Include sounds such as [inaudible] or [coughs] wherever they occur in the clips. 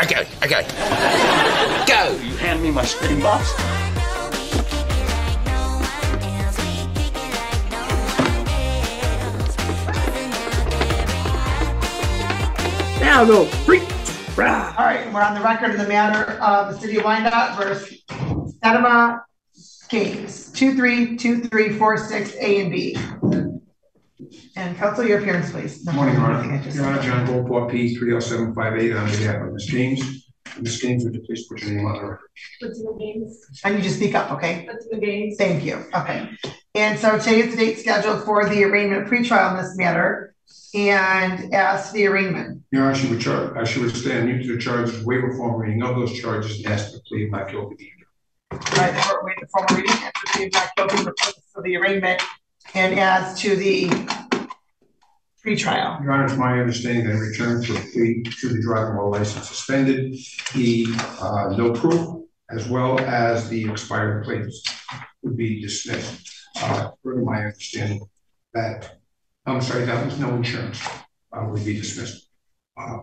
Okay, okay. Go! You hand me my screen box? Now go. Free. All right, we're on the record in the matter of the city of Wyandotte versus Cinema Games, two, three, two, three, four, six, A and B. And counsel, your appearance, please. Good Morning, Your Nothing I Honor. just Your Honor, said. John Goldberg, P three oh seven five eight, on behalf of Ms. James. Ms. James, would you please put your name on the record? Fatima Gaines, I need you to speak up, okay? Fatima Gaines, Thank you, okay. And so today is the date scheduled for the arraignment pretrial in this matter. And as the arraignment, Your Honor, she would charge, uh, she would stand new to the charges, waiver form reading of those charges, and ask to plead not guilty. right, the court waive the formal reading and proceed not guilty for purposes of the arraignment. And as to the pretrial, Your Honor, it's my understanding that in return plea to the driving while license suspended, the, uh, no proof, as well as the expired plates would be dismissed. Uh, further, my understanding that, I'm sorry, that was no insurance, uh, would be dismissed. Uh,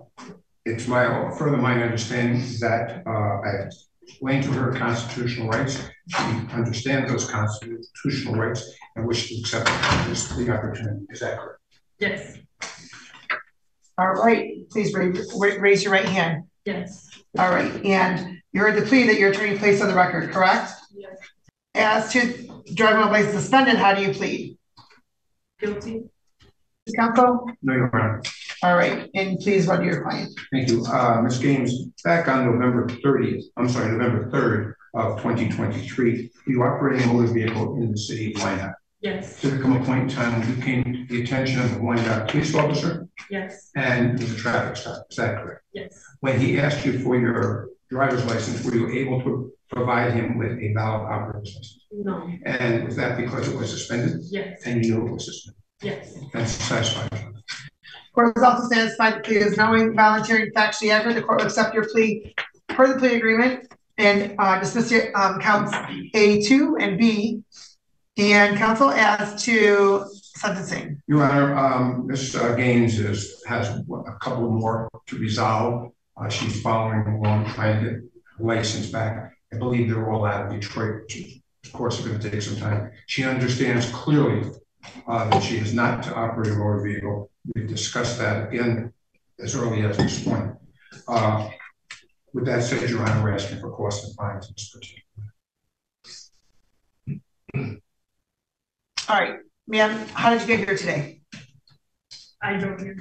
It's my, further, my understanding that, uh, I explained to her constitutional rights. She understands those constitutional rights and wishes to accept the opportunity. Is that correct? yes, all right, please raise, raise your right hand. yes, All right, and you heard the plea that your attorney placed on the record, correct? yes, As to driving while license suspended, how do you plead? guilty, Counsel? No, Your Honor. All right, and please run your client. Thank you. Uh, Ms. Gaines, back on November thirtieth, I'm sorry, November third of twenty twenty-three, you operating a motor vehicle in the city of Wyandotte. yes, Did there come a point in time when you came to the attention of the Wyandotte police officer yes, and there was a traffic stop? Is that correct? yes, When he asked you for your driver's license, were you able to provide him with a valid operator's license? no, And was that because it was suspended yes, and you knew it was suspended? yes, That's satisfied. Court is also satisfied the plea is knowing, voluntary, and factually accurate. The court will accept your plea per the plea agreement and uh, dismiss your um, counts A two and B. And counsel as to sentencing. Your Honor, um, Ms. Gaines is, has a couple more to resolve. Uh, she's following along, trying to get license back. I believe they're all out of Detroit, of course is gonna take some time. She understands clearly, uh, that she is not to operate a motor vehicle. We've discussed that again as early as this morning. Uh, with that said, Your Honor, we're asking for costs and fines in this particular. All right, ma'am, how did you get here today? I don't know.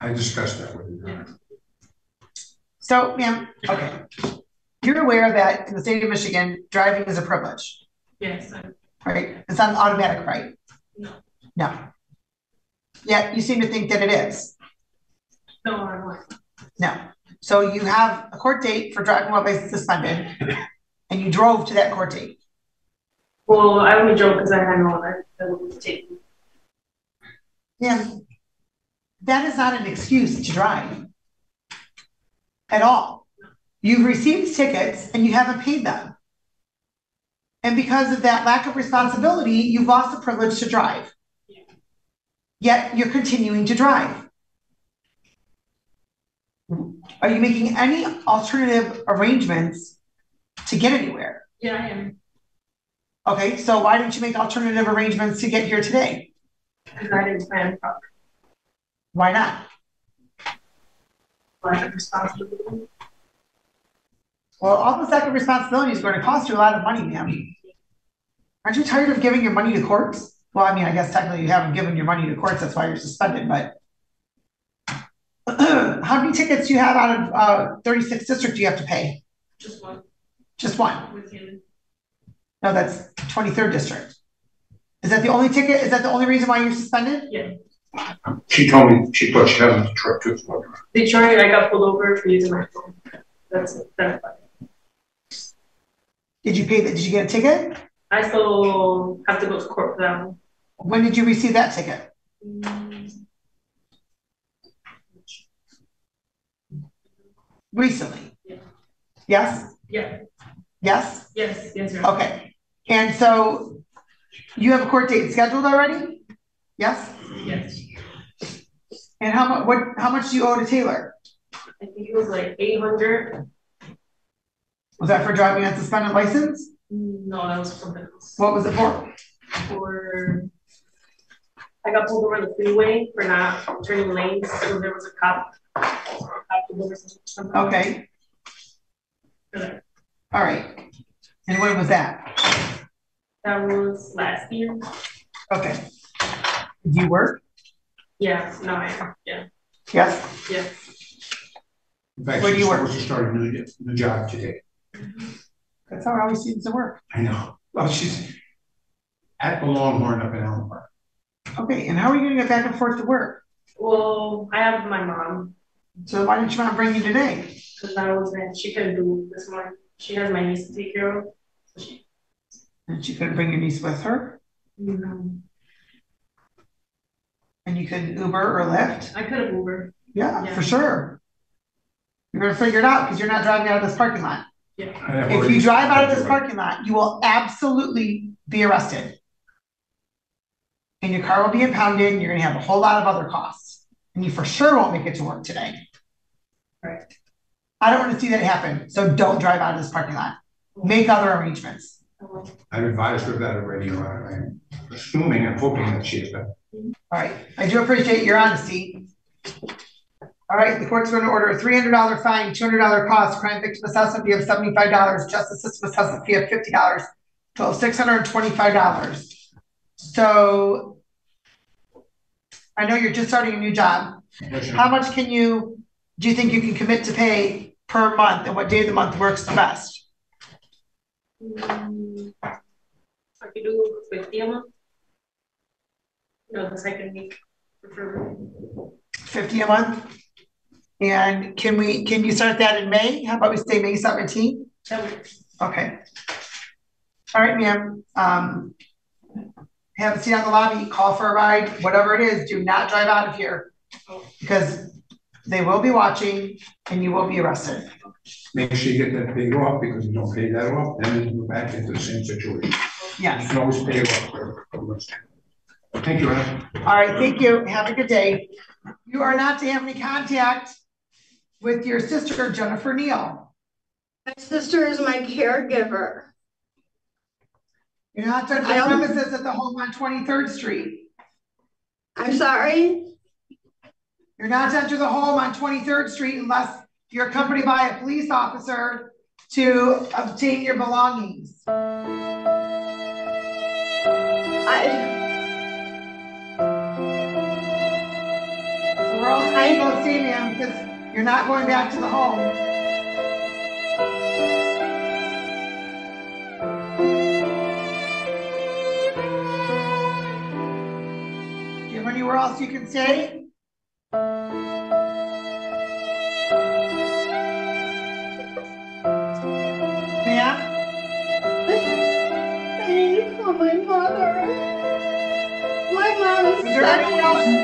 I discussed that with you, Your Honor. So, ma'am, okay. You're aware that in the state of Michigan, driving is a privilege, yes, I, right? It's not automatic right. no, No. Yet you seem to think that it is. no, No. So you have a court date for driving while license suspended, and you drove to that court date. well, I only drove because I had no other, that would take Yeah. That is not an excuse to drive. At all. You've received tickets and you haven't paid them. And because of that lack of responsibility, you've lost the privilege to drive. Yet you're continuing to drive. Are you making any alternative arrangements to get anywhere? yeah, I am, Okay, so why didn't you make alternative arrangements to get here today? because I didn't plan properly, Why not? lack of responsibility, Well, all this lack of responsibility is going to cost you a lot of money, ma'am. Aren't you tired of giving your money to courts? Well, I mean, I guess technically you haven't given your money to courts, that's why you're suspended, but. [clears throat] How many tickets do you have out of uh thirty-sixth district do you have to pay? just one Just one? with him, No, that's twenty-third district. Is that the only ticket? Is that the only reason why you're suspended? yeah. She told me she thought she had a Detroit too. so- Detroit, I got pulled over for using my phone, that's, that's why. Did you pay that? Did you get a ticket? I still have to go to court for that. When did you receive that ticket? Mm, Recently? Yeah. Yes? Yeah, Yes? yes, yes, Honor. Okay, and so you have a court date scheduled already? Yes? yes, And how mu- what, how much do you owe to Taylor? I think it was like eight hundred. Was that for driving on suspended license? No, that was something else. What was it for? For, I got pulled over the freeway for not turning lanes, so there was a cop. cop pulled over something. Okay, all right. And when was that? That was last year. Okay. Did you work? Yeah, no, I, yeah, Yes? yeah. In fact, Where do you work? supposed to start a new, new job today. That's how it always seems to work. I know. Well, she's at the Longhorn up in Allen Park. Okay, and how are you gonna get back and forth to work? Well, I have my mom, So why didn't you want to bring you today? cause I was in, she couldn't do this one. She has my niece to take care of. So she, And you couldn't bring your niece with her? Mhm. And you couldn't Uber or Lyft? I could have Uber. Yeah, Yeah. for sure. You're gonna figure it out because you're not driving out of this parking lot. I If you drive out of this parking lot, you will absolutely be arrested. And your car will be impounded and you're gonna have a whole lot of other costs. And you for sure won't make it to work today. Right. I don't wanna see that happen, so don't drive out of this parking lot. Make other arrangements. I've advised her that already, I'm assuming and hoping that she has done. All right, I do appreciate your honesty. All right, the court's going to order a three hundred dollar fine, two hundred dollar cost, crime victim assessment fee of seventy-five dollars, justice system assessment fee of fifty dollars, total six hundred and twenty-five dollars. So I know you're just starting a new job. How much can you, do you think you can commit to pay per month and what day of the month works the best? mm, I could do fifty a month. No, the second week, preferably. Fifty a month? And can we, can you start that in May? How about we say May 17? Okay. All right, ma'am, um, have a seat on the lobby, call for a ride, whatever it is, do not drive out of here. Because they will be watching and you will be arrested. Make sure you get that paid off, because you don't pay that off, then we're back into the same situation. You Yes, can always pay it off. for- for us. Thank you, Anna. all right, thank you, have a good day. You are not to have any contact with your sister Jennifer Neal. My sister is my caregiver. You're not I don't- premises at the home on Twenty-third Street. I'm sorry. You're not to enter the home on Twenty-third Street unless you're accompanied by a police officer to obtain your belongings. I, So we're all saying him because you're not going back to the home. Do you have anywhere else you can stay? Ma'am? I need to call my mother. My mom is Is there anyone else?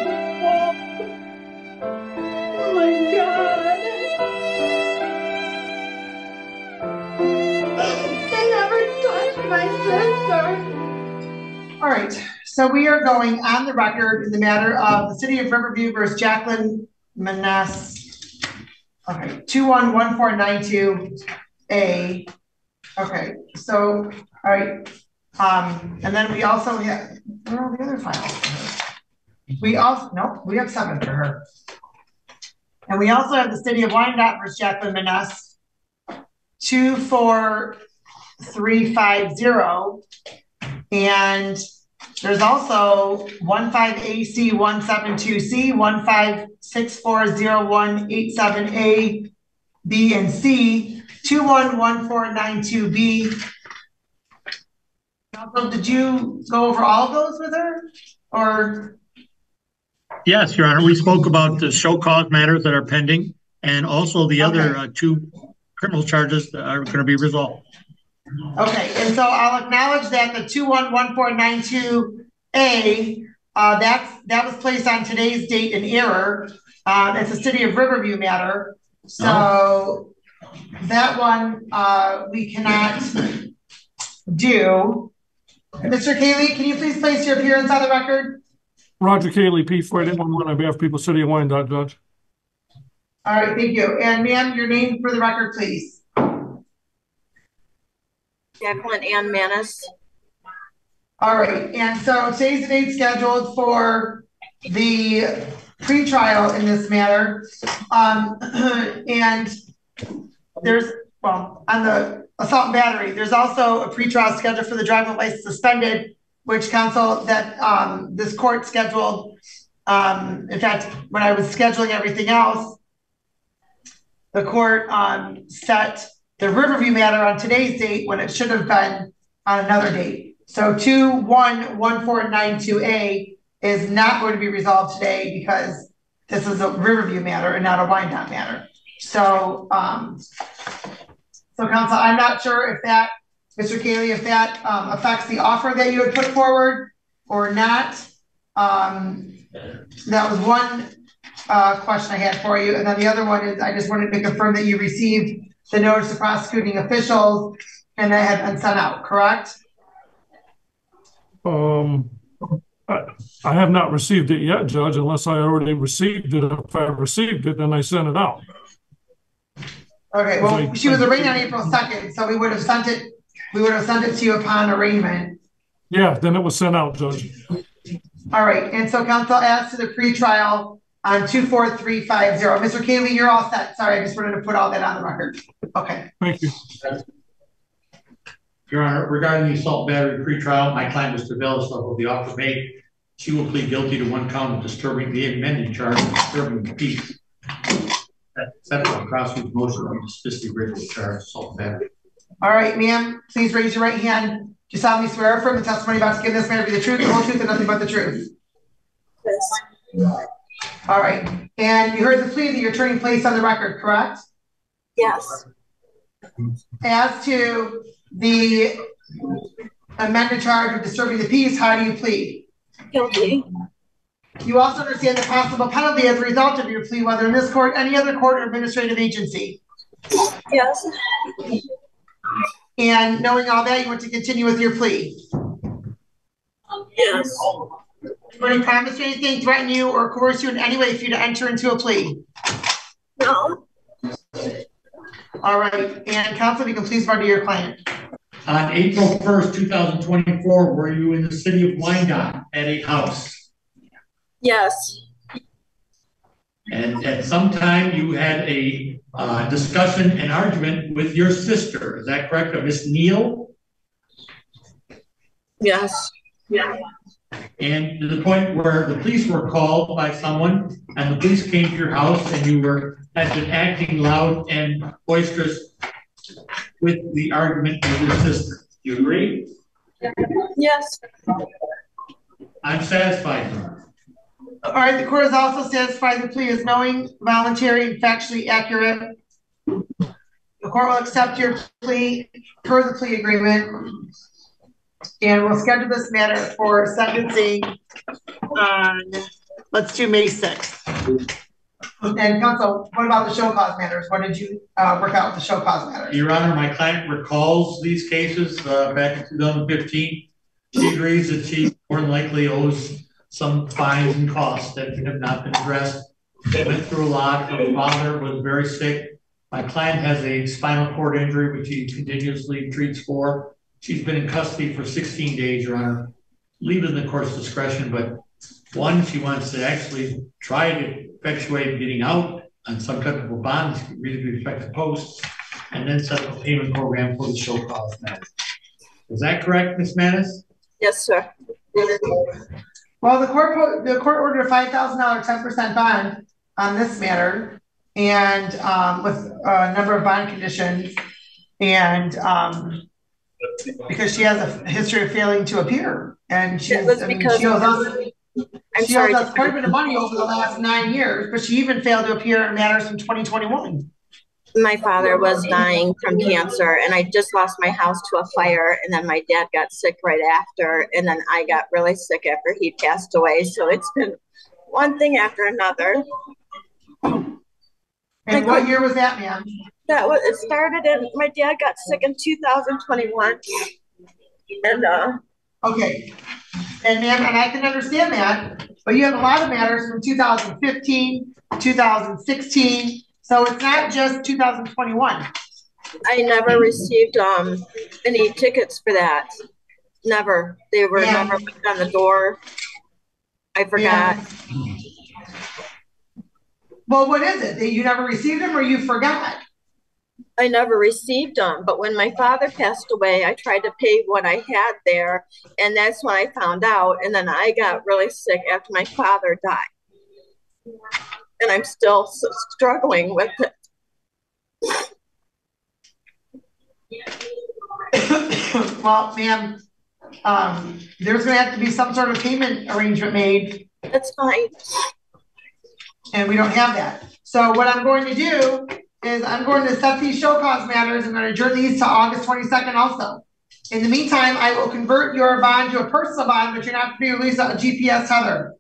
Right, so we are going on the record in the matter of the city of Riverview versus Jacqueline Manis. Okay, two one one four nine two A. Okay, so, all right, um, and then we also have, where are the other files? We also, no, we have seven for her. And we also have the city of Wyandotte versus Jacqueline five zero. And there's also one five AC one seven two C, one five six four zero one eight seven A, B and C, two one one four nine two B. Council, did you go over all of those with her? Or, Yes, Your Honor, we spoke about the show cause matters that are pending and also the other uh, two criminal charges that are going to be resolved. Okay, and so I'll acknowledge that the two one one four nine two A, uh, that's, that was placed on today's date in error. Uh, it's a city of Riverview matter. So that one, uh, we cannot do. Mr. Cayley, can you please place your appearance on the record? Roger Cayley, P four eight one one, on behalf of people, City of Wyandotte, Judge. All right, thank you. And ma'am, your name for the record, please. Jacqueline Ann Manis. All right, and so today's date scheduled for the pretrial in this matter. Um, [clears throat] and there's, well, on the assault and battery, there's also a pretrial scheduled for the driving license suspended, which council that, um, this court scheduled. Um, in fact, when I was scheduling everything else, the court, um, set the Riverview matter on today's date when it should have been on another date. So two, one, one, four, nine, two, A is not going to be resolved today because this is a Riverview matter and not a Wyandotte matter. So, um, so council, I'm not sure if that, Mr. Cayley, if that, um, affects the offer that you had put forward or not. Um, that was one, uh, question I had for you. And then the other one is, I just wanted to confirm that you received the notice of prosecuting officials and that had been sent out, correct? Um, I, I have not received it yet, Judge, unless I already received it. If I received it, then I sent it out. Okay, well, she was arraigned on April second, so we would have sent it, we would have sent it to you upon arraignment. Yeah, then it was sent out, Judge. All right, and so council asked to the pretrial on two, four, three, five, zero. Mr. Cayley, you're all set. Sorry, I just wanted to put all that on the record. Okay, Thank you. Your Honor, regarding the assault battery pretrial, my client, Mr. Villas, will be offered made. She will plead guilty to one count of disturbing the amended charge of disturbing the peace. That's the prosecutor's motion to dismiss the original charge of assault battery. all right, ma'am, please raise your right hand. Do you solemnly swear or affirm the testimony about to give this matter be the truth, the whole truth, and nothing but the truth? Yes. All right, and you heard the plea that you're turning place on the record, correct? Yes. As to the amended charge of disturbing the peace, how do you plead? Guilty. You also understand the possible penalty as a result of your plea, whether in this court, any other court, or administrative agency. Yes. And knowing all that, you want to continue with your plea. Yes. Anybody promise you anything, threaten you, or coerce you in any way for you to enter into a plea? No. All right, and counsel, if you can please run to your client. On April first, two thousand twenty-four, were you in the city of Wyandotte at a house? Yes. And at some time you had a, uh, discussion and argument with your sister, is that correct, Miss Neal? Yes. Yeah. And to the point where the police were called by someone and the police came to your house and you were, had been acting loud and boisterous with the argument with your sister. Do you agree? Yes. I'm satisfied, All right, the court is also satisfied the plea is knowing, voluntary, and factually accurate. The court will accept your plea per the plea agreement. And we'll schedule this matter for sentencing on, let's do May sixth. And counsel, what about the show cause matters? What did you, uh, work out with the show cause matters? Your Honor, my client recalls these cases, uh, back in two thousand fifteen. She agrees that she more than likely owes some fines and costs that have not been addressed. They went through a lot. Her father was very sick. My client has a spinal cord injury, which he continuously treats for. She's been in custody for sixteen days, Your Honor. Leave it in the court's discretion, but one, she wants to actually try to effectuate getting out on some type of a bond, reasonably respect post, and then set up a payment program for the show cause matter. Is that correct, Ms. Manis? Yes, sir. Well, the court, the court ordered a five thousand dollar ten percent bond on this matter. And, um, with a number of bond conditions. And, um, because she has a history of failing to appear and she's, That was I mean, because she owes us, I'm she sorry. owes us quite a bit of money over the last nine years, but she even failed to appear in matters twenty twenty-one. My father was dying from cancer and I just lost my house to a fire and then my dad got sick right after and then I got really sick after he passed away. So it's been one thing after another. And what year was that, ma'am? That was, it started in, my dad got sick in two thousand twenty-one. And, uh, Okay, and ma'am, and I can understand that, but you have a lot of matters from 2015, 2016, So it's not just two thousand twenty-one. I never received, um, any tickets for that. Never. They were Yeah. never put on the door. I forgot. Well, what is it? That you never received them or you forgot? I never received them, but when my father passed away, I tried to pay what I had there, and that's when I found out. And then I got really sick after my father died, and I'm still struggling with it. [coughs] Well, ma'am, um, there's gonna have to be some sort of payment arrangement made That's fine. and we don't have that. So what I'm going to do is I'm going to set these show cause matters. I'm gonna adjourn these to August twenty-second also. In the meantime, I will convert your bond to a personal bond, but you're not to be released on a GPS tether.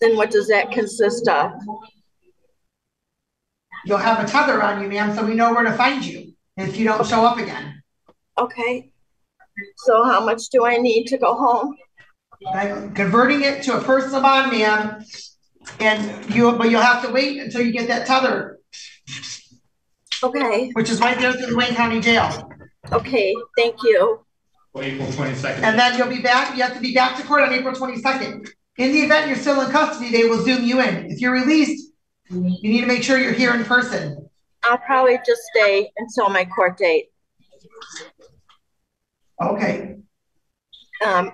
Then what does that consist of? You'll have a tether on you, ma'am, so we know where to find you if you don't show up again. Okay. So how much do I need to go home? I'm converting it to a personal bond, ma'am. And you, but you'll have to wait until you get that tether, Okay, which is right there through the Wayne County Jail. okay, thank you. April twenty-second. And then you'll be back, you have to be back to court on April twenty-second. In the event you're still in custody, they will zoom you in. If you're released, you need to make sure you're here in person. I'll probably just stay until my court date. Okay, Um,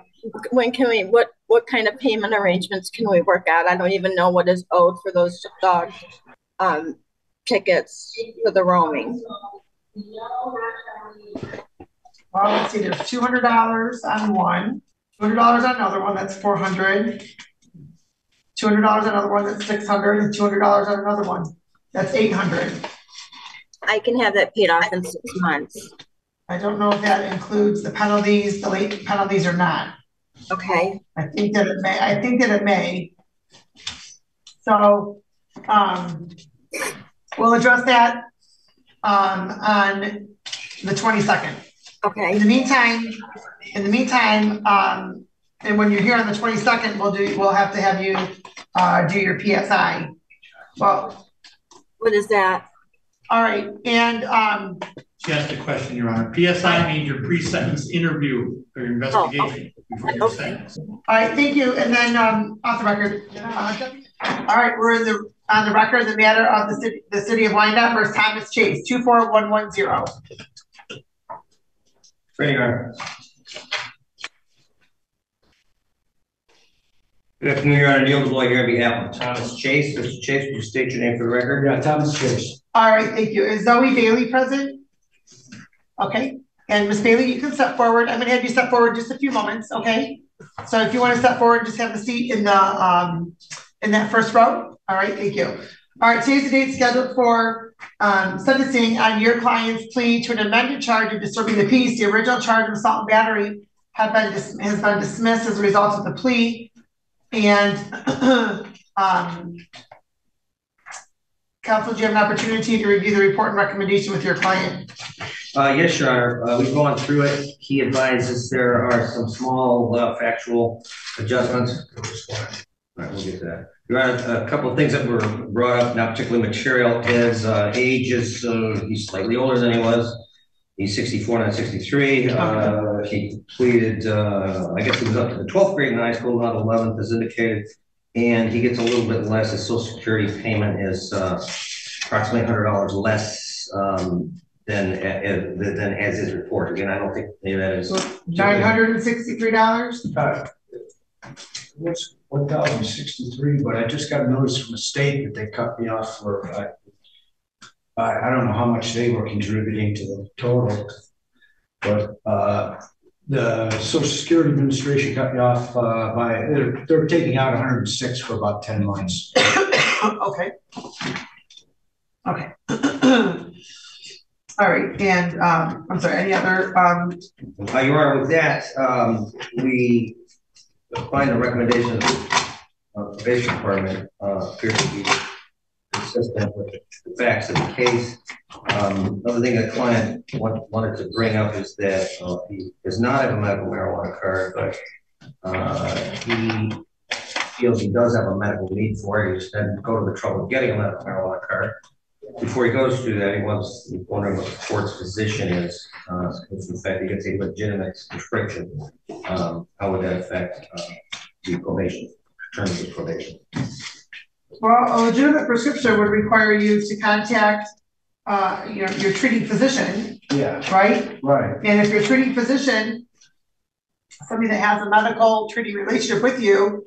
when can we, what, what kind of payment arrangements can we work out? I don't even know what is owed for those dogs. um, tickets for the roaming. well, let's see, there's two hundred dollars on one, two hundred dollars on another one, that's four hundred. Two hundred dollars on another one, that's six hundred, and two hundred dollars on another one, that's eight hundred. I can have that paid off in six months. I don't know if that includes the penalties, the late penalties or not. Okay, I think that it may, I think that it may. So, um, we'll address that, um, on the twenty-second. Okay. In the meantime, in the meantime, um, and when you're here on the twenty-second, we'll do, we'll have to have you, uh, do your PSI. Well, what is that? all right, and, um, She asked a question, Your Honor. PSI means your pre-sentence interview or investigation before you're Okay. sentenced. all right, thank you, and then, um, off the record. uh, All right, we're in the, on the record, the matter of the city, the city of Wyandotte versus Thomas Chase, two four one one zero. Ready, Good afternoon, Your Honor. Neil DeBoy here on behalf of Thomas Chase. Mr. Chase, would you state your name for the record? Yeah, Thomas Chase. All right, thank you. Is Zoey Bailey present? Okay, and Ms. Bailey, you can step forward. I'm gonna have you step forward just a few moments, okay? So if you want to step forward, just have a seat in the, um, in that first row. All right, thank you. All right, today's the date scheduled for, um, sentencing on your client's plea to an amended charge of disturbing the peace. The original charge of assault and battery have been, has been dismissed as a result of the plea. And, [clears throat] um, Counsel, do you have an opportunity to review the report and recommendation with your client? Uh, yes, Your Honor. Uh, we've gone through it. He advises there are some small uh, factual adjustments. We'll get that. There are a couple of things that were brought up, not particularly material. His uh, age is uh, he's slightly older than he was. He's 64, not 63. Uh, he completed, uh, I guess he was up to the 12th grade in high school, not 11th as indicated. And he gets a little bit less. His social security payment is uh, approximately $100 less um, than, uh, than as is reported. Again, I don't think any of that is. $963? One thousand sixty-three, but I just got a notice from the state that they cut me off for, uh, I, I don't know how much they were contributing to the total. But, uh, the Social Security Administration cut me off, uh, by, they're, they're taking out hundred and six for about ten months. [coughs] Okay. Okay. [coughs] All right, and, um, I'm sorry, any other, um, Uh, Your Honor, with that, um, we the recommendation of the probation department, uh, appears to be consistent with the facts of the case. Um, another thing the client wa- wanted to bring up is that, uh, he does not have a medical marijuana card, but, uh, he feels he does have a medical need for it, he just didn't go to the trouble of getting a medical marijuana card. Before he goes through that, he wants, to wondering what the court's position is, uh, in fact he gets a legitimate prescription, um, how would that affect, uh, the probation, terms of probation? Well, a legitimate prescription would require you to contact, uh, your, your treating physician, Yeah, right? right. And if your treating physician, somebody that has a medical treating relationship with you,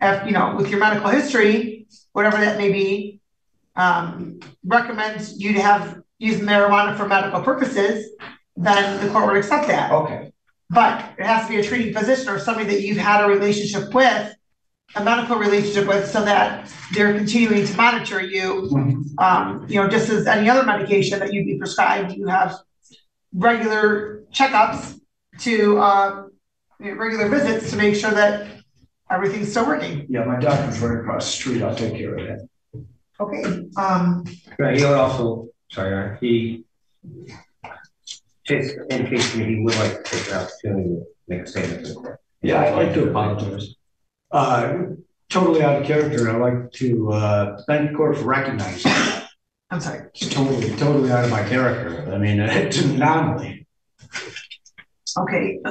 if, you know, with your medical history, whatever that may be, um, recommends you to have, use marijuana for medical purposes, then the court would accept that. Okay, But it has to be a treating physician or somebody that you've had a relationship with, a medical relationship with, so that they're continuing to monitor you. Um, you know, just as any other medication that you'd be prescribed, you have regular checkups to, know, regular visits to make sure that everything's still working. yeah, my doctor's right across the street, I'll take care of that. Okay, um, Right, he would also, sorry, Aaron, he Chase indicates to me he would like to take the opportunity to make a statement to the court. Yeah, I'd like to apologize. Uh, totally out of character, I'd like to, uh, thank the court for recognizing. I'm sorry. It's totally, totally out of my character, I mean, [laughs] it's an anomaly. Okay. [clears throat]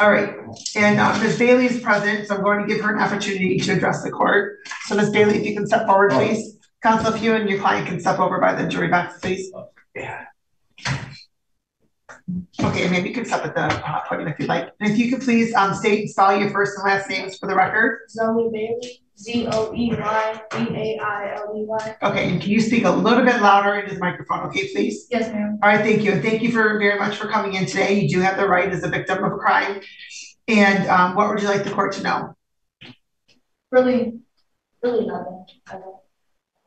All right, and uh, Ms. Bailey is present, so I'm going to give her an opportunity to address the court. So Ms. Bailey, if you can step forward, please. Counsel, if you and your client can step over by the jury box, please. Yeah. Okay, and maybe you can step at the uh, podium if you'd like. And if you could please um, state and spell your first and last names for the record. Zoey Bailey, Z O E Y B A I L E Y. Okay, and can you speak a little bit louder into the microphone, okay, please? Yes, ma'am. All right, thank you. And thank you for very much for coming in today. You do have the right as a victim of a crime. And um, what would you like the court to know? Really, really nothing. I don't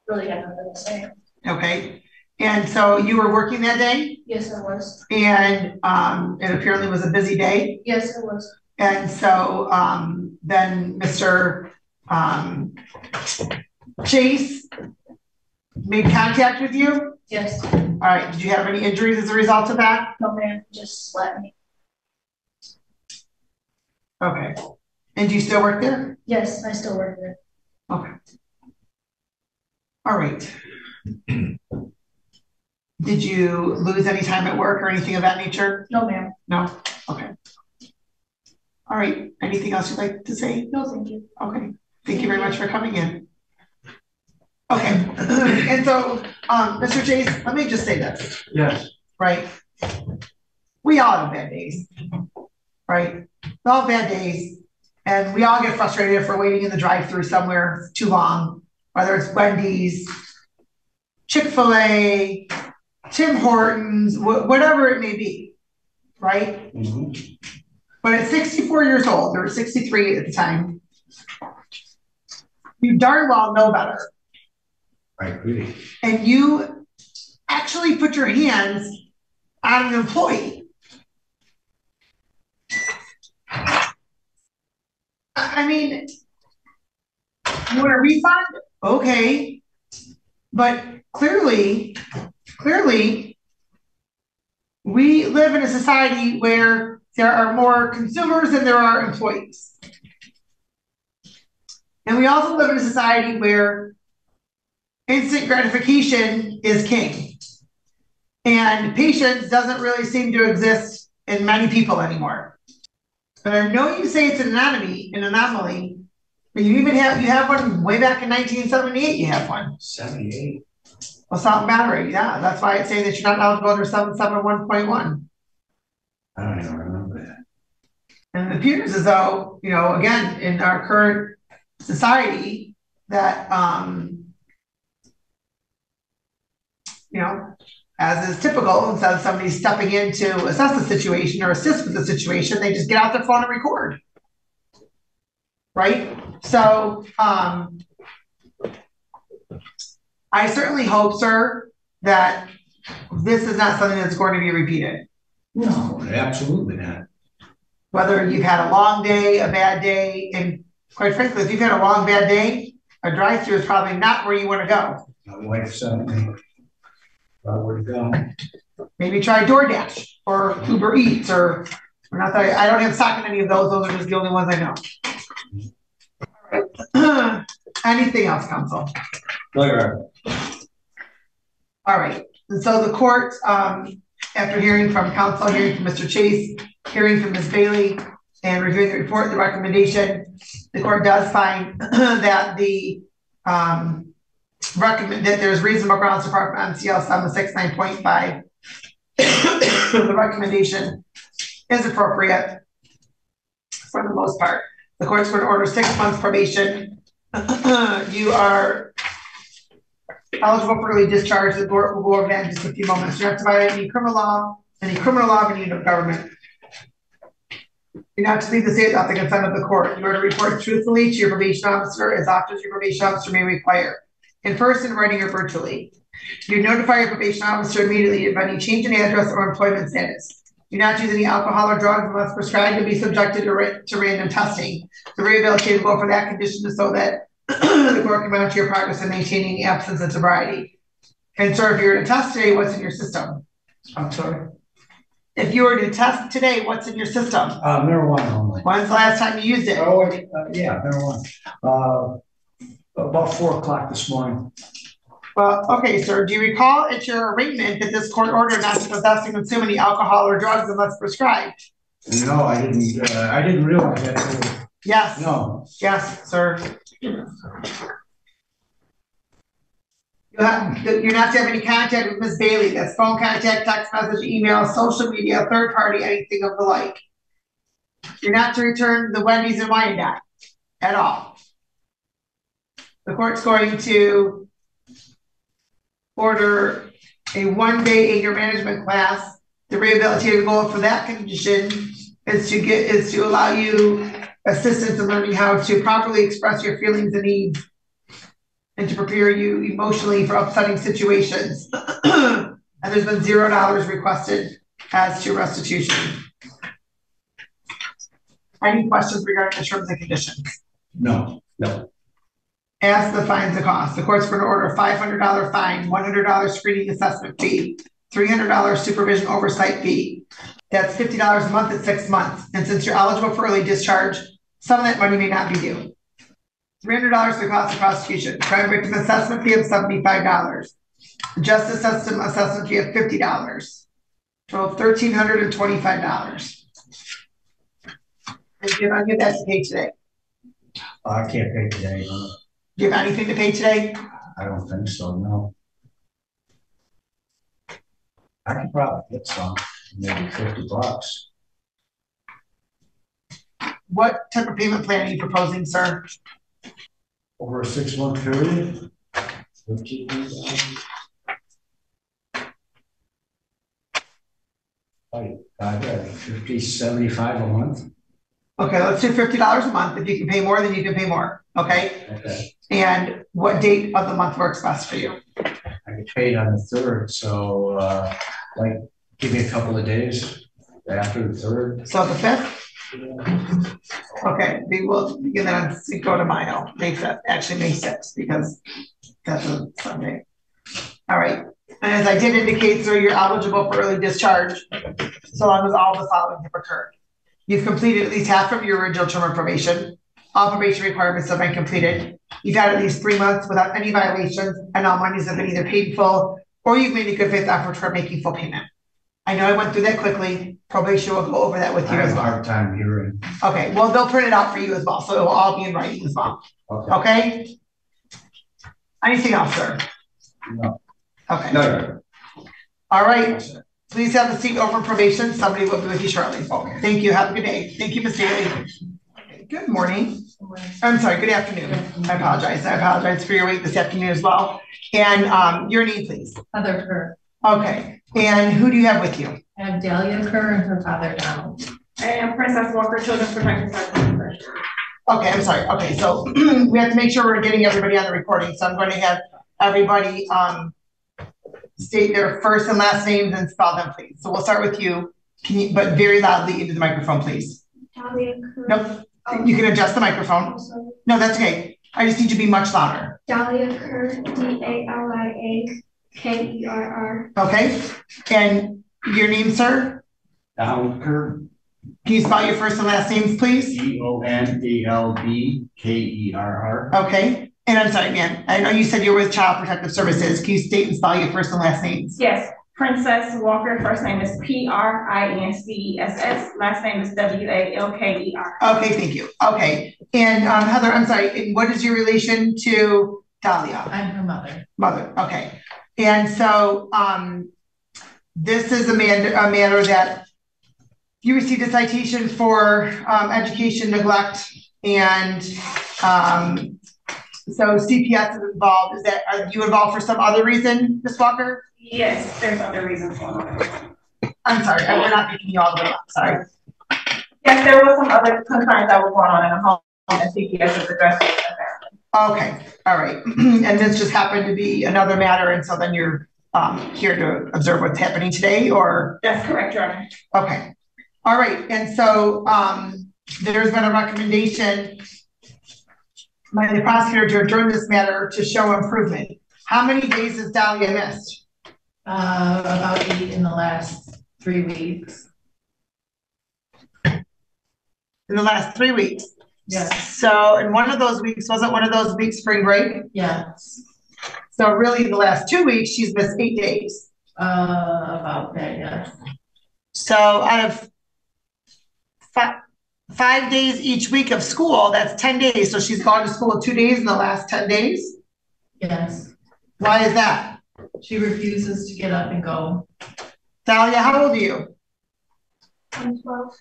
really have nothing to say. Okay, and so you were working that day Yes, I was. and um, it apparently was a busy day. Yes, it was. And so um, then Mr. Um, Chase made contact with you. Yes. All right, did you have any injuries as a result of that? No, ma'am. Just slapped me. Okay. And do you still work there? Yes, I still work there. Okay. All right. Did you lose any time at work or anything of that nature? No, ma'am. No? Okay. All right, anything else you'd like to say? No, thank you. Okay, thank you very much for coming in. Okay, [clears throat] and so, um, Mr. Chase, let me just say this, Yes. right? We all have bad days, right? We all have bad days, and we all get frustrated if we're waiting in the drive-through somewhere too long, whether it's Wendy's, Chick-fil-A, Tim Hortons, wh- whatever it may be, right? Mhm. But at 64 years old, or 63 at the time, you darn well know better. I agree. And you actually put your hands on an employee. I mean, you want a refund? Okay. But clearly, clearly, we live in a society where there are more consumers than there are employees. And we also live in a society where instant gratification is king. And patience doesn't really seem to exist in many people anymore. But I know you say it's an anomaly, an anomaly, but you even have you have one way back in 1978. You have one. Seventy-eight. Assault and battery. Yeah, that's why it's saying that you're not eligible under 771.1. I don't even remember that. And it appears as though, you know, again, in our current society, that, um, you know, as is typical, instead of somebody stepping in to assess the situation or assist with the situation, they just get out their phone and record. Right? So, um, I certainly hope, sir, that this is not something that's going to be repeated. No, absolutely not. whether you've had a long day, a bad day, and quite frankly, if you've had a long, bad day, a drive-through is probably not where you want to go. My wife sent me. I would go. Maybe try DoorDash or Uber Eats or, or not that I, I don't have stock in any of those. Those are just the only ones I know. [clears throat] Anything else, council? No, Your Honor. All right, and so the court, um, after hearing from counsel, hearing from Mr. Chase, hearing from Ms. Bailey, and reviewing the report, the recommendation, the court does find [clears throat] that the, um, recommend, that there's reasonable grounds to from MCL seven six nine point five. [coughs] The recommendation is appropriate for the most part. The court's going to order six months probation. [clears throat] You are eligible for early discharge, the board will go over that in just a few moments. You have to violate any criminal law, any criminal law of any unit of government. You're not to leave the state without the consent of the court. You are to report truthfully to your probation officer as often as your probation officer may require, in person, writing, or virtually. You notify your probation officer immediately of any change in address or employment status. Do not use any alcohol or drugs unless prescribed to be subjected to, ra- to random testing. The rehabilitative goal for that condition is so that the court can monitor your progress in maintaining the absence of sobriety. And sir, if you were to test today, what's in your system? I'm sorry, If you were to test today, what's in your system? uh, marijuana only. When's the last time you used it? Oh, uh, yeah, marijuana. Uh, about four o'clock this morning. Well, okay, sir, do you recall at your arraignment that this court ordered not to possess and consume any alcohol or drugs unless prescribed? No, I didn't, uh, I didn't realize that. Yes, No, yes, sir. You have, you're not to have any contact with Ms. Bailey, that's phone contact, text message, email, social media, third party, anything of the like. You're not to return the Wendy's and Wyandotte at all. The court's going to order a one-day anger management class. The rehabilitative goal for that condition is to get, is to allow you assistance in learning how to properly express your feelings and needs and to prepare you emotionally for upsetting situations. [clears throat] And there's been zero dollars requested as to restitution. Any questions regarding the terms and conditions? no. no. Ask the fines and costs, the court's going to order five hundred dollar fine, one hundred dollar screening assessment fee, three hundred dollar supervision oversight fee. That's fifty dollars a month at six months, and since you're eligible for early discharge, some of that money may not be due. Three hundred dollars for cost of prosecution, crime victim assessment fee of seventy-five dollars. Justice system assessment fee of fifty dollars. Total thirteen hundred and twenty-five dollars. And you any of that to pay today? Oh, I can't pay today. Do you have anything to pay today? I don't think so, no. I could probably get some, maybe fifty bucks. What type of payment plan are you proposing, sir? Over a six month period? Fifteen, Like, I got fifty, seventy-five a month, Okay, let's do fifty dollars a month. If you can pay more, then you can pay more, okay? okay. And what date of the month works best for you? I get paid on the third, so, uh, like, give me a couple of days after the third. So the fifth? Okay, we will begin on Cinco de Mayo, May fifth, actually May sixth, because that's a Sunday. All right, and as I did indicate, sir, you're eligible for early discharge, so long as all the following have occurred. You've completed at least half of your original term of probation. All probation requirements have been completed. You've had at least three months without any violations, and all monies have been either paid full, or you've made a good faith effort toward making full payment. I know I went through that quickly. Probation will go over that with I you have as a well. hard time hearing. Okay, well, they'll print it out for you as well, so it'll all be in writing as well, Okay. okay? Anything else, sir? No. Okay, No, Your Honor. all right, please have a seat over probation, somebody will be with you shortly. Okay. Thank you, have a good day, thank you, Ms. Daly. Good morning, I'm sorry, good afternoon, I apologize, I apologize for your wait this afternoon as well. And, um, your name, please, Heather Kerr. Okay, and who do you have with you? I have Dalia Kerr and her father Donald. I am Princess Walker, Children's Protective Services. Okay, I'm sorry. Okay, so [clears throat] we have to make sure we're getting everybody on the recording, so I'm going to have everybody um state their first and last names and spell them, please. So we'll start with you. Can you, but very loudly into the microphone, please. Dalia Kerr. Nope, you can adjust the microphone. No, that's okay. I just need you to be much louder, Dalia Kerr, D A L I A K E R R. okay? And your name, sir? Donald Kerr, Can you spell your first and last names, please? E O N A L B K E R R. Okay, and I'm sorry, ma'am, I know you said you're with Child Protective Services. Can you state and spell your first and last names? Yes, Princess Walker, first name is P R I N C E S S, last name is W A L K E R. Okay, thank you. Okay, and um, Heather, I'm sorry, and what is your relation to Dalia? I'm her mother. Mother, okay. And so, um, this is a man, a matter that you received a citation for, um, education neglect and, um, so CPS is involved. Is that, are you involved for some other reason, Ms. Walker? Yes, there's other reasons for. I'm sorry, we're not picking you all the way up, sorry. Yes, there was some other concerns that were going on in the home and CPS is addressing. Okay, all right. [clears throat] And this just happened to be another matter, and so then you're um here to observe what's happening today, or? That's correct, Your Honor. Okay, all right, and so um there's been a recommendation by the prosecutor to adjourn this matter to show improvement. How many days has Dalia missed? Uh, about eight in the last three weeks. In the last three weeks? Yes. So, in one of those weeks, wasn't one of those weeks spring break? Yes. So really, the last two weeks, she's missed eight days. Uh, about that, yeah. So out of five, five days each week of school, that's ten days. So she's gone to school two days in the last ten days? Yes. Why is that? She refuses to get up and go. Dalia, how old are you? I'm twelve.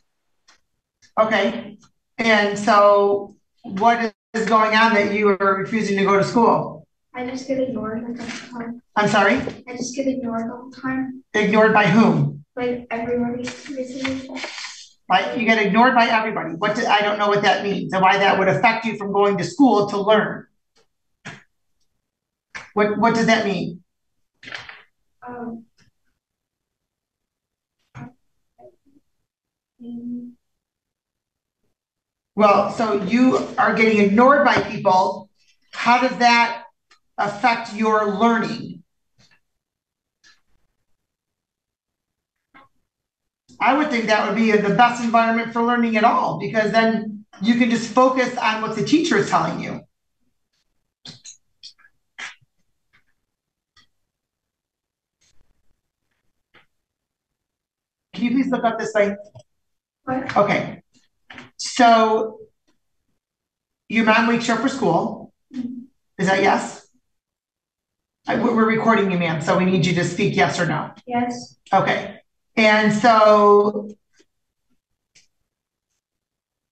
Okay, and so what is going on that you are refusing to go to school? I just get ignored like all the time. I'm sorry, I just get ignored all the time. ignored by whom? Like everybody basically. Like you get ignored by everybody. What do, I don't know what that means and why that would affect you from going to school to learn. What what does that mean? Um. mm, Well, so you are getting ignored by people. How does that affect your learning? I would think that would be the best environment for learning at all because then you can just focus on what the teacher is telling you. Can you please look up this thing? What? Okay. So your mom wakes you up for school. Is that yes? I- we're recording you, ma'am, so we need you to speak yes or no. Yes. Okay. And so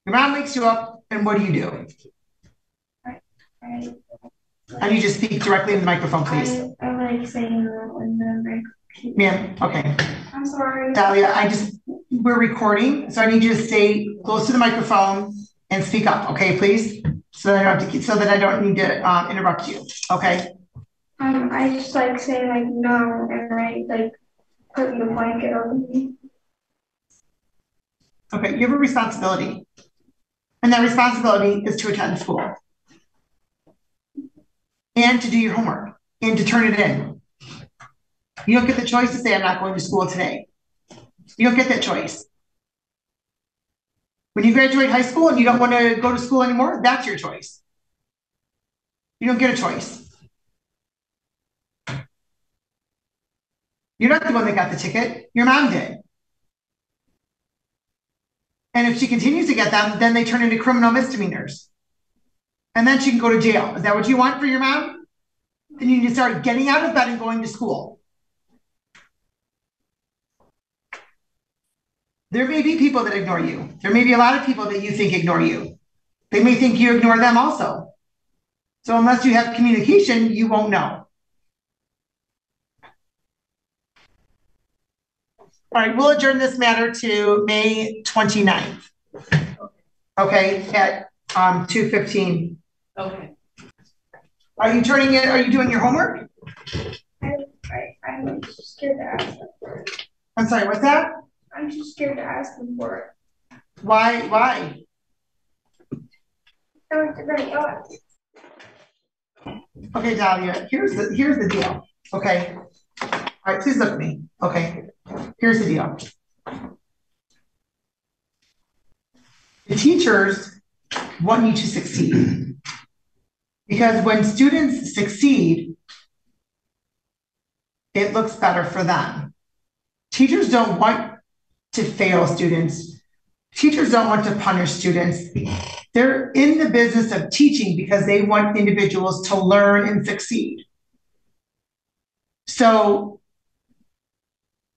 your mom wakes you up and what do you do? I, I need you to speak directly in the microphone, please. I, I like saying that when the break. Ma'am, okay. I'm sorry. Dalia, I just, we're recording, so I need you to stay close to the microphone and speak up, okay, please? So that I don't have to, so that I don't need to um, interrupt you, okay? Um, I just like say like no and like like putting the blanket over me. Okay, you have a responsibility. And that responsibility is to attend school. And to do your homework and to turn it in. You don't get the choice to say, I'm not going to school today. You don't get that choice. When you graduate high school and you don't want to go to school anymore, that's your choice. You don't get a choice. You're not the one that got the ticket, your mom did. And if she continues to get them, then they turn into criminal misdemeanors. And then she can go to jail. Is that what you want for your mom? Then you need to start getting out of bed and going to school. There may be people that ignore you. There may be a lot of people that you think ignore you. They may think you ignore them also. So unless you have communication, you won't know. All right, we'll adjourn this matter to May 29th. Okay, at um 2:15. Okay. Are you turning it, are you doing your homework? I, I, I'm scared to ask them for it. I'm sorry, what's that? I'm just scared to ask them for it. Why, why? I was gonna yell at them. Okay, Dalia, here's the, here's the deal, okay? All right, please look at me, okay? Here's the deal. the teachers want you to succeed. Because when students succeed, it looks better for them. Teachers don't want to fail students. Teachers don't want to punish students. They're in the business of teaching because they want individuals to learn and succeed. So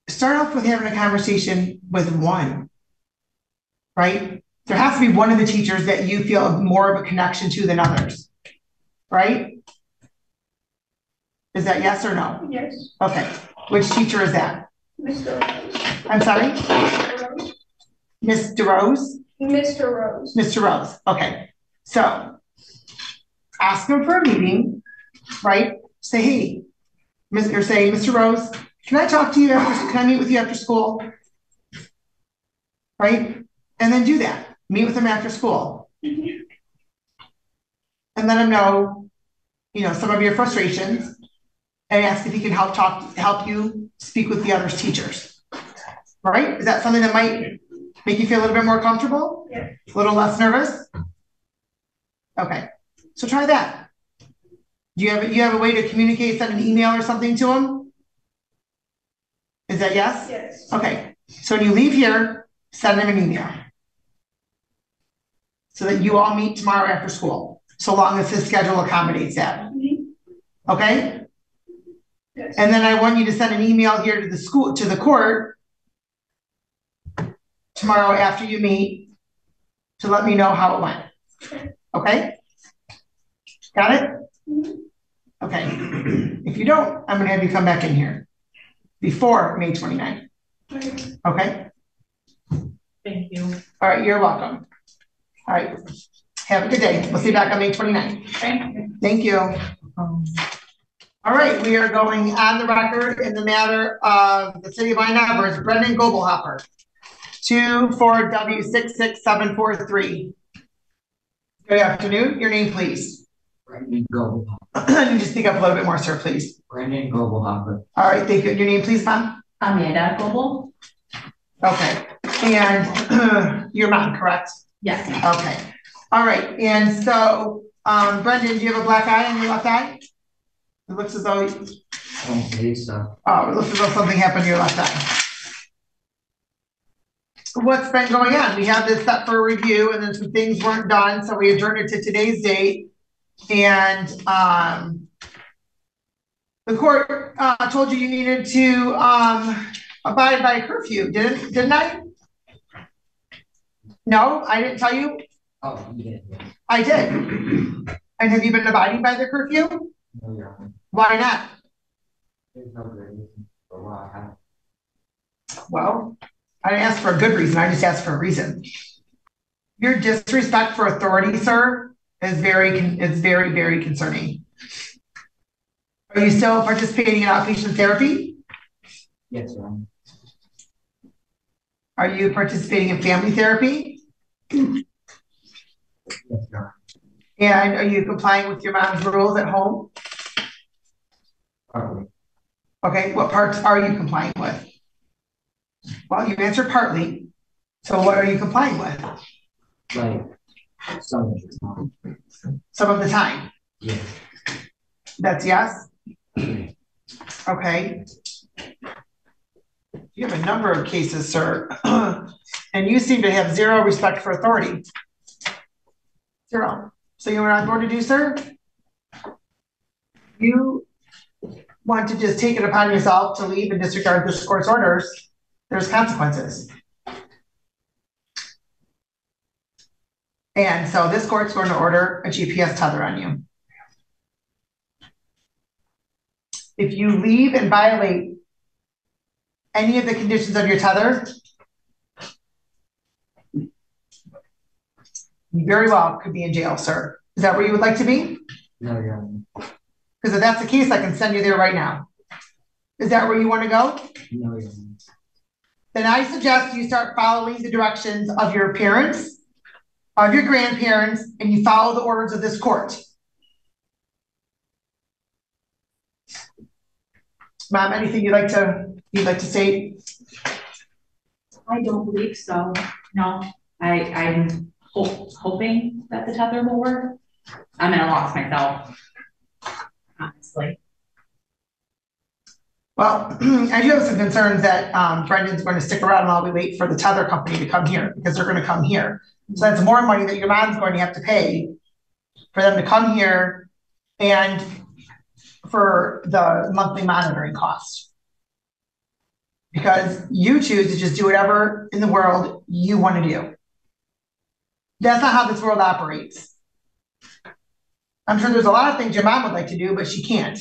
start off with having a conversation with one, right? There has to be one of the teachers that you feel more of a connection to than others, right? Is that yes or no? Yes. Okay. Which teacher is that? Mr. Rose. I'm sorry? Mr. Rose. Miss DeRose? Mr. Rose. Mr. Rose. Okay. So ask him for a meeting, right? Say, hey, Mr. Or say, Mr. Rose, can I talk to you after, can I meet with you after school? Right? And then do that. Meet with him after school. Mm-hmm. And let him know, you know, some of your frustrations and ask if he can help talk, help you speak with the other teachers. Right? Is that something that might make you feel a little bit more comfortable? Yeah. A little less nervous? Okay. So try that. Do you have, you have a way to communicate, send an email or something to them? Is that yes? Yes. Okay. So when you leave here, send him an email. So that you all meet tomorrow after school, so long as his schedule accommodates that. Mm-hmm. Okay? Yes. And then I want you to send an email here to the school, to the court tomorrow after you meet to let me know how it went. Okay? Got it? Okay. If you don't, I'm gonna have you come back in here before May 29th. Okay? Thank you. All right, you're welcome. All right. Have a good day. We'll see you back on May 29th. Thank you. Thank you. Um, All right, we are going on the record in the matter of the city of Minot versus Brendan Goebelhopper. Two for W six six seven four three. Good afternoon. Your name, please. Brendan Goble, You just speak up a little bit more, sir, please. Brendan Goblehopper. All right, thank you. Your name, please, ma'am? Amanda Goble? Okay, and [clears throat] your mom, correct? Yes. Okay, all right, and so, um, Brendan, do you have a black eye on your left eye? It looks as though, I don't believe so. oh, it looks as though something happened to your left eye. What's been going on? We had this set for a review and then some things weren't done, so we adjourned it to today's date. And, um, the court, uh, told you you needed to, um, abide by a curfew, didn't, didn't I? No, I didn't tell you? Oh, yeah, yeah. I did. And have you been abiding by the curfew? No. Why not? There's no good reason for why I have. Well, I didn't ask for a good reason, I just asked for a reason. Your disrespect for authority, sir, is very, is very, very concerning. Are you still participating in outpatient therapy? Yes, Honor. Are you participating in family therapy? Yes, Honor. And are you complying with your mom's rules at home? Partly. Okay, what parts are you complying with? Well, you answered partly, so what are you complying with? Like, some of the time. Some of the time? Yes. That's yes? Okay. You have a number of cases, sir, [clears throat] and you seem to have zero respect for authority. Zero. So you were not going to do, sir? You want to just take it upon yourself to leave and disregard this court's orders, there's consequences. And so this court's going to order a GPS tether on you. If you leave and violate any of the conditions of your tether, you very well could be in jail, sir. Is that where you would like to be? No, Honor. Because if that's the case, I can send you there right now. Is that where you want to go? No, Then I suggest you start following the directions of your parents, of your grandparents, and you follow the orders of this court. Mom, anything you'd like to, you'd like to say? I don't believe so. No, I, I'm hope, hoping that the tether will work. I'm at a loss myself. Honestly. Well, [clears throat] I do have some concerns that um, Brendan's going to stick around while we wait for the tether company to come here, because they're gonna come here. So that's more money that your mom's going to have to pay for them to come here and for the monthly monitoring cost. Because you choose to just do whatever in the world you want to do. That's not how this world operates. I'm sure there's a lot of things your mom would like to do, but she can't.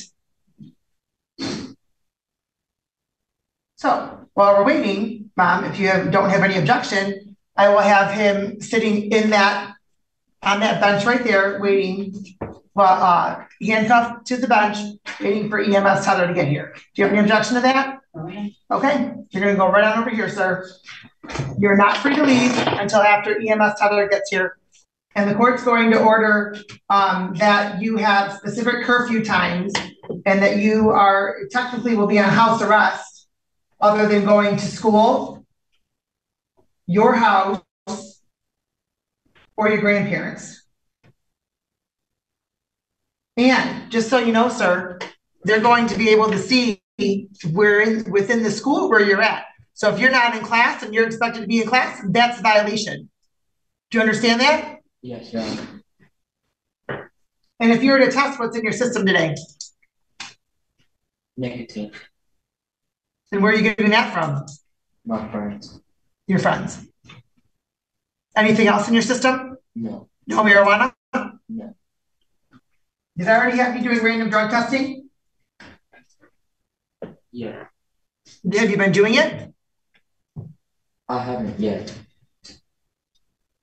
So while we're waiting, mom, if you have, don't have any objection, I will have him sitting in that, on that bench right there, waiting, well, uh, handcuffed to the bench, waiting for EMS Tyler to get here. Do you have any objection to that? Okay, you're gonna go right on over here, sir. You're not free to leave until after EMS Tyler gets here. And the court's going to order, um, that you have specific curfew times and that you are, technically will be on house arrest other than going to school, your house, or your grandparents. And just so you know, sir, they're going to be able to see where in, within the school where you're at. So if you're not in class and you're expected to be in class, that's a violation. Do you understand that? Yes. And if you were to test what's in your system today, Negative. then where are you getting that from? My friends. Your friends. Anything else in your system? No. No marijuana? No. Did I already have you doing random drug testing? Yeah. Have you been doing it? I haven't yet.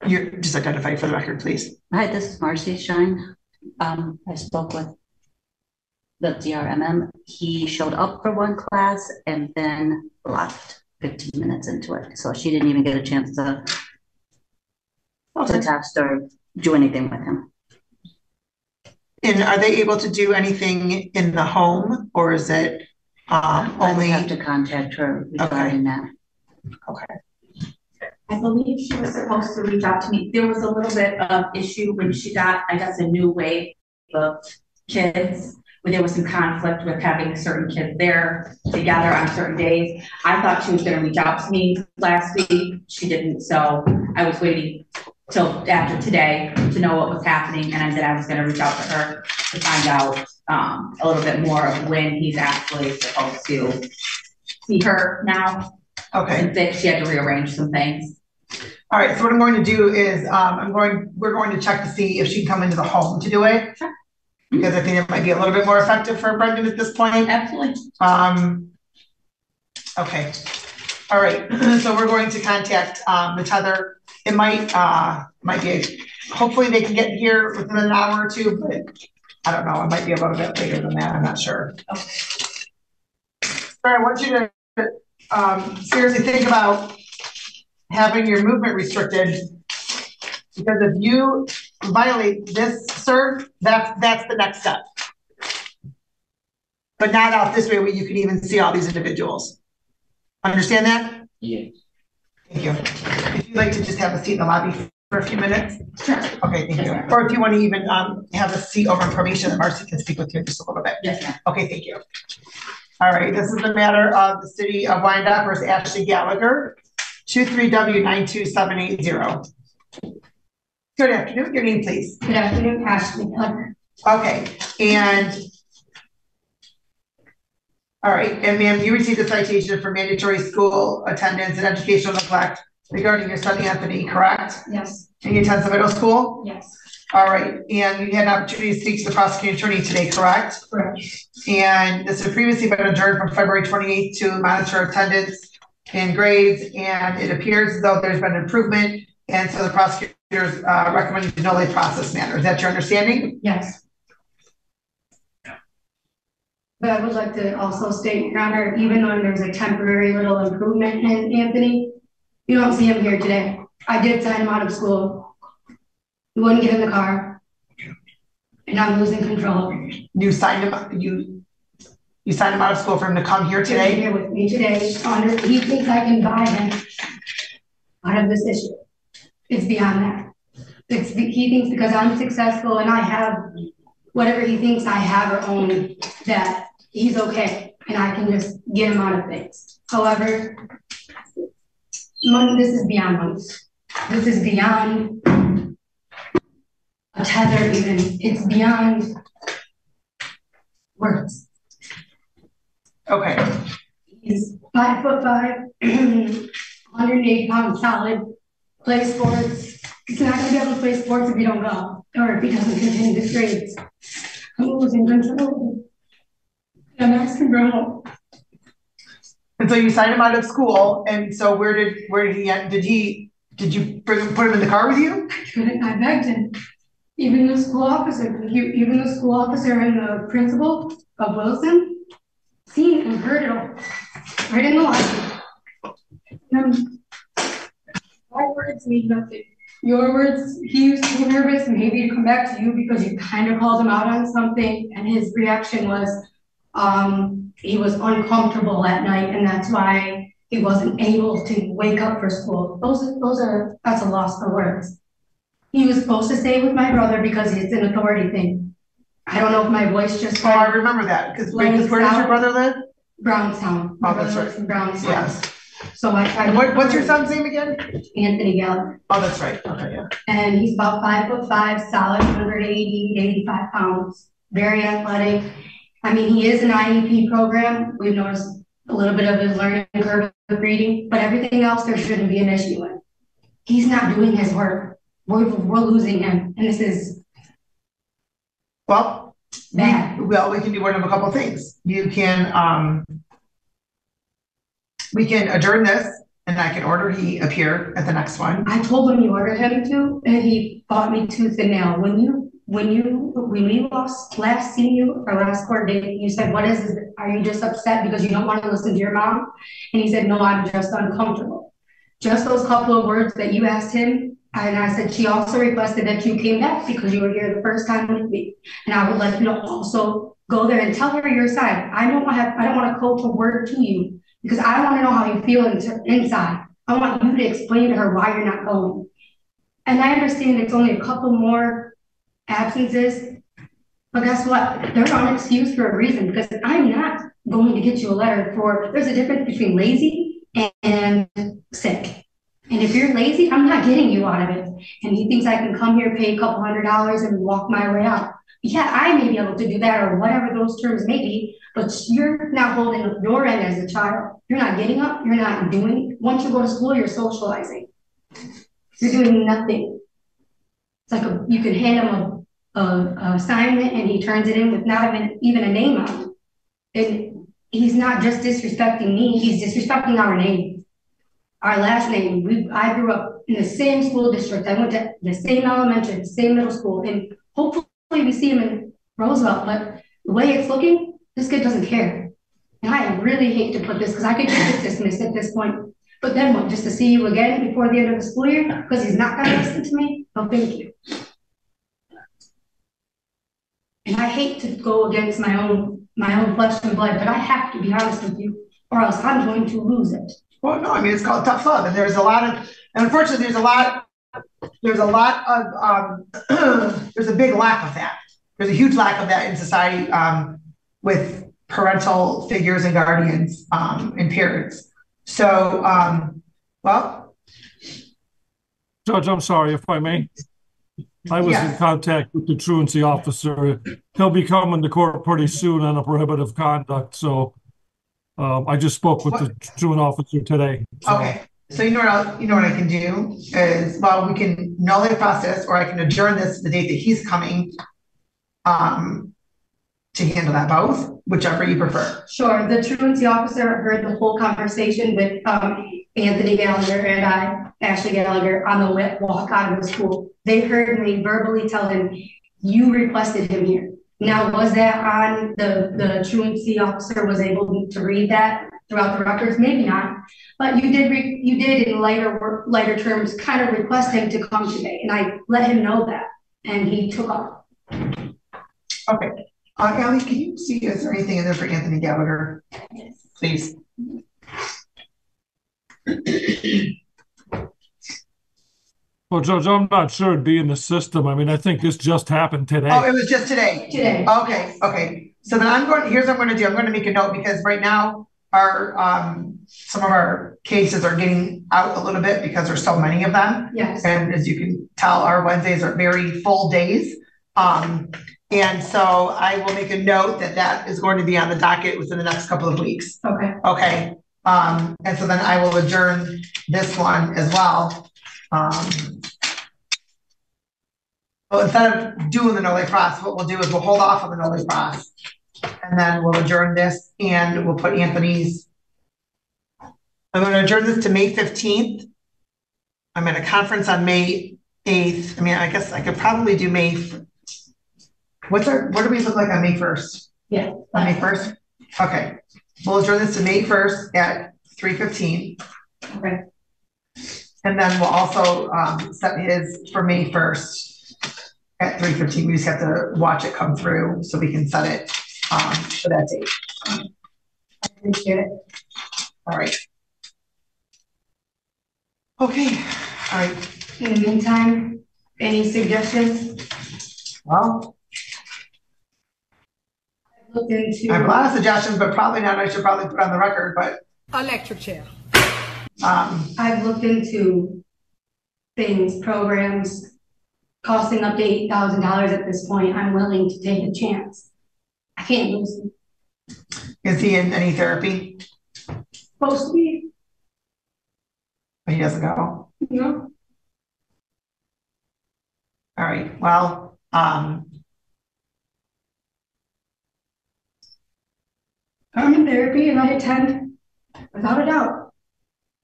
You just identify for the record, please. Hi, this is Marcy Shine. Um, I spoke with the DRMM. He showed up for one class and then left fifteen minutes into it. So she didn't even get a chance to to test or do anything with him. And are they able to do anything in the home or is it um I only? have to contact her regarding that. Okay. I believe she was supposed to reach out to me. There was a little bit of issue when she got, I guess, a new wave of kids. Where there was some conflict with having certain kids there together on certain days. I thought she was gonna reach out to me last week. She didn't, so I was waiting till after today to know what was happening. And I said I was gonna reach out to her to find out um a little bit more of when he's actually supposed to see her now. Okay. That she had to rearrange some things. All right, so what I'm going to do is, um, I'm going, we're going to check to see if she can come into the home to do it. Because I think it might be a little bit more effective for Brendan at this point. Absolutely. Um, okay, all right, [clears throat] so we're going to contact, um, the tether. It might, uh, might be, hopefully they can get here within an hour or two, but I don't know, it might be a little bit later than that, I'm not sure. All right, I want you to, um, seriously think about having your movement restricted. Because if you violate this, sir, that's, that's the next step. But not out this way where you can even see all these individuals. Understand that? Yes. Thank you. If you'd like to just have a seat in the lobby for a few minutes? Sure. Okay, thank you. Or if you want to even, um, have a seat over in probation, that Marcy can speak with you just a little bit. Yes, ma'am. Okay, thank you. All right, this is the matter of the city of Wyandotte versus Ashley Gallagher, two three W nine two seven eight zero. Good afternoon, your name please. Good afternoon, Ashley Gallagher. Okay, and all right, and ma'am, you received a citation for mandatory school attendance and educational neglect regarding your son Anthony, correct? Yes. And he attends the middle school? Yes. All right, and you had an opportunity to speak to the prosecuting attorney today, correct? Correct. And this had previously been adjourned from February twenty-eighth to monitor attendance and grades, and it appears as though there's been improvement, and so the prosecutors uh, recommended to delay process matter. Is that your understanding? Yes. But I would like to also state, Your Honor, even though there's a temporary little improvement in Anthony, you don't see him here today. I did sign him out of school. He wouldn't get in the car. And I'm losing control. You signed him, you, you signed him out of school for him to come here today? He's? Here with me today, under, he thinks I can buy him out of this issue. It's beyond that. it's, he thinks because I'm successful and I have whatever he thinks I have or own, that he's okay and I can just get him out of things. However, money, this is beyond money. This is beyond a tether even. It's beyond words. Okay. He's five foot five, [clears throat] 108 pounds solid, plays sports. He's not gonna be able to play sports if he don't go, or if he doesn't continue his grades. I'm losing control. I'm asking for help. And so you signed him out of school, and so where did, where did he, end- did he, did you bring, put him in the car with you? I couldn't, I begged him. Even the school officer, even the school officer and the principal of Wilson, seen and heard it all, right in the library. My words mean nothing. Your words, he was too nervous maybe to come back to you because you kind of called him out on something and his reaction was, um, he was uncomfortable at night and that's why he wasn't able to wake up for school. Those, those are, that's a loss for words. He was supposed to stay with my brother because it's an authority thing. I don't know if my voice just. Oh, I remember that, because, where does your brother live? Brownstown. My Oh, that's brother right. lives in Brownstown. Yes. So I tried. And what, what's your son's name again? Anthony Gallagher. Oh, that's right, okay, yeah. And he's about five foot five, solid, 180, 85 pounds, very athletic. I mean, he is an IEP program. We've noticed a little bit of his learning curve with reading, but everything else there shouldn't be an issue with. He's not doing his work. We're, we're losing him, and this is Well, we, well, we can do one of a couple things. You can, um, we can adjourn this, and I can order he appear at the next one. I told him you ordered him to, and he fought me tooth and nail. When you, when you, when we lost, last seen you, our last court date, you said, what is this? Are you just upset because you don't want to listen to your mom? And he said, no, I'm just uncomfortable. Just those couple of words that you asked him, and I said, she also requested that you came back because you were here the first time with me. And I would like you to also go there and tell her your side. I don't have, I don't want to quote a word to you because I want to know how you feel in- inside. I want you to explain to her why you're not going. And I understand it's only a couple more absences, but guess what? They're on excuse for a reason because I'm not going to get you a letter for, there's a difference between lazy and sick. And if you're lazy, I'm not getting you out of it. And he thinks I can come here, pay a couple hundred dollars and walk my way out. Yeah, I may be able to do that or whatever those terms may be, but you're not holding up your end as a child. You're not getting up, you're not doing, once you go to school, you're socializing. You're doing nothing. It's like a, you can hand him a, a, a assignment and he turns it in with not even, even a name on it. And he's not just disrespecting me, he's disrespecting our name. Our last name, we, I grew up in the same school district, I went to the same elementary, the same middle school, and hopefully we see him in Roosevelt, but the way it's looking, this kid doesn't care. And I really hate to put this, because I could just dismiss at this point. But then what, just to see you again before the end of the school year, because he's not gonna listen to me? Oh, thank you. And I hate to go against my own, my own flesh and blood, but I have to be honest with you, or else I'm going to lose it. Well, no, I mean, it's called tough love, and there's a lot of, and unfortunately, there's a lot, there's a lot of, um, [clears throat] there's a big lack of that. There's a huge lack of that in society, um, with parental figures and guardians, um, and parents. So, um, well, Judge, I'm sorry if I may. I was in contact with the truancy officer. He'll be coming to court pretty soon on a prohibitive conduct, so um, I just spoke with the truant officer today. so- okay, so you know what, I'll- you know what I can do is, well, we can null the process, or I can adjourn this to the date that he's coming. Um, to handle that both, whichever you prefer. Sure, the truancy officer heard the whole conversation with um Anthony Gallagher and I, Ashley Gallagher, on the walk out of the school. They heard me verbally tell him, you requested him here. Now, was that on the, the truancy officer was able to read that throughout the records? Maybe not. But you did, re- you did in lighter, wor- lighter terms, kind of request him to come today, and I let him know that, and he took off. Okay, uh, Ally, can you see, is there anything in there for Anthony Gallagher? Please. Well, Judge, I'm not sure it'd be in the system. I mean, I think this just happened today. Oh, it was just today? Today. Okay, okay. So then I'm going, here's what I'm gonna do. I'm gonna make a note because right now our, um, some of our cases are getting out a little bit because there's so many of them. Yes. And as you can tell, our Wednesdays are very full days. Um, and so I will make a note that that is going to be on the docket within the next couple of weeks. Okay. Okay, um, and so then I will adjourn this one as well. Um. Well, instead of doing the nolle pros, what we'll do is we'll hold off on the nolle pros. And then we'll adjourn this and we'll put Anthony's. I'm gonna adjourn this to May fifteenth. I'm at a conference on May eighth. I mean, I guess I could probably do May. What's our, what do we look like on May first? Yeah. On May first? Okay, we'll adjourn this to May first at three fifteen. Okay. And then we'll also um set his for May first at three fifteen. We just have to watch it come through so we can set it um for that date. I appreciate it. All right. Okay, all right. In the meantime, any suggestions? Well, I've Looked into. I have a lot of suggestions, but probably not, I should probably put on the record, but Electric chair. um, I've looked into things, programs costing up to eight thousand dollars at this point. I'm willing to take a chance. I can't lose him. is he in any therapy? Supposed to be, He doesn't go. know? All right, well, um, I'm in therapy and I attend without a doubt.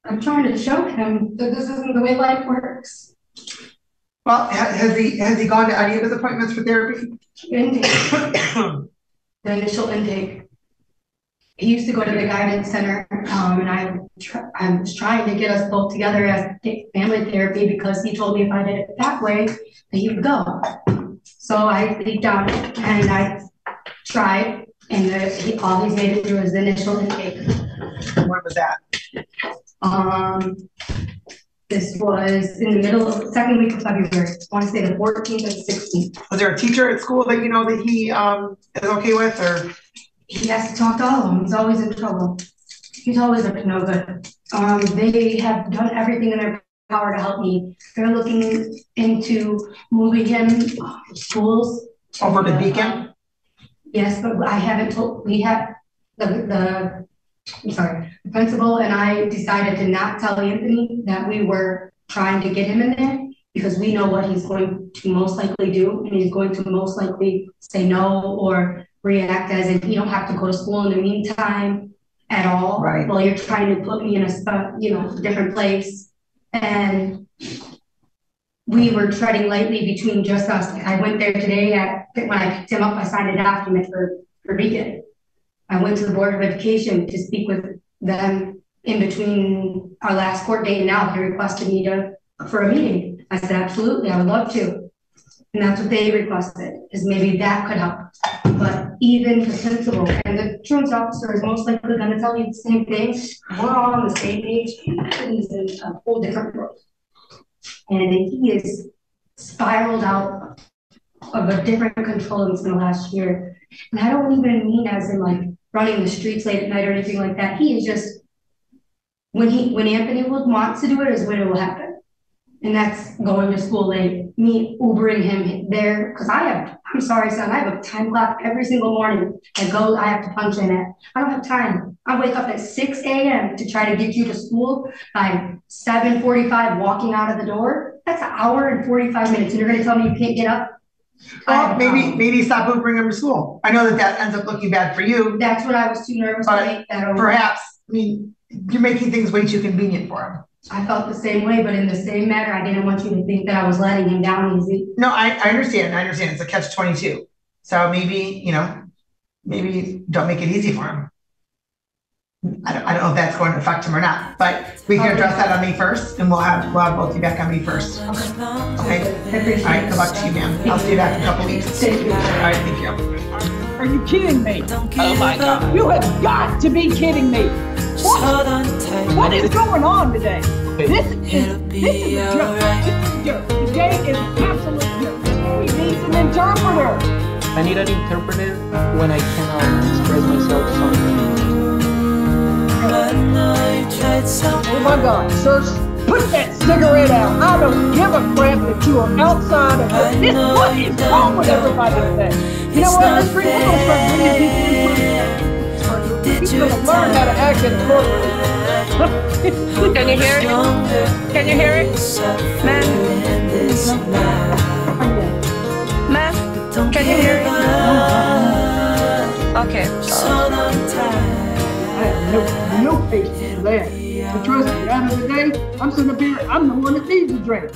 I'm trying to show him that this isn't the way life works. Well, has he, has he gone to any of his appointments for therapy? Intake. The initial intake. He used to go to the guidance center, um, and I, tr- I was trying to get us both together as family therapy because he told me if I did it that way, that he would go. So I leaked out and I tried, and the, he, all he's made it through is the initial intake. When was that? Um, this was in the middle of, the second week of February, I want to say the fourteenth and sixteenth. Was there a teacher at school that you know that he, um, is okay with, or? He has to talk to all of them. He's always in trouble. He's always up to no good. Um, they have done everything in their power to help me. They're looking into moving him uh, schools. Over to Beacon? Yes, but I haven't told, we have, the, the, I'm sorry, the principal and I decided to not tell Anthony that we were trying to get him in there because we know what he's going to most likely do, and he's going to most likely say no or react as if you don't have to go to school in the meantime at all. Right. While you're trying to put me in a spot, you know, different place. And we were treading lightly between just us. I went there today at, when I picked him up, I signed a document for, for Beacon. I went to the Board of Education to speak with them in between our last court date and now. They requested me to, for a meeting. I said, absolutely, I would love to. And that's what they requested, is maybe that could help. But even the principal and the truant officer is most likely gonna tell you the same thing. We're all on the same page, he's in a whole different world. And he is spiraled out of a different control in the last year. And I don't even mean as in like running the streets late at night or anything like that. He is just, when he, when Anthony would want to do it, is when it will happen. And that's going to school late, me Ubering him there, because I have, I'm sorry, son, I have a time clock every single morning that goes, I have to punch in at. I don't have time. I wake up at six AM to try to get you to school by seven forty-five, walking out of the door. That's an hour and forty-five minutes, and you're gonna tell me you can't get up? Oh, well, maybe, maybe stop Ubering him to school. I know that that ends up looking bad for you. That's what I was too nervous to make that over. Perhaps, I mean, you're making things way too convenient for him. I felt the same way, but in the same manner, I didn't want you to think that I was letting him down easy. No, I, I understand, I understand, it's a catch twenty-two. So maybe, you know, maybe don't make it easy for him. I don't, I don't know if that's going to affect him or not, but we can address that on me first, and we'll have, we'll have both of you back on me first. Okay? Okay. All right, good luck to you, ma'am. I'll see you back in a couple weeks. Thank you. All right, thank you. Are you kidding me? Oh my God. You have got to be kidding me. What, what is going on today? This is, this is a joke. This is a joke. Today is an absolute joke. We need an interpreter. I need an interpreter when I cannot express myself sometimes. Oh my God, sir, put that cigarette out. I don't give a crap that you are outside of this. what is wrong with everybody today? You know what? Let's bring, we're gonna start bringing people in. He's gonna learn how to act in courtroom. [laughs] Can you hear it? Can you hear it? Man? Man? Can you hear it? Okay. I have no, no patience for that. But trust me, out of the day, I'm sitting up here, I'm the one that needs a drink.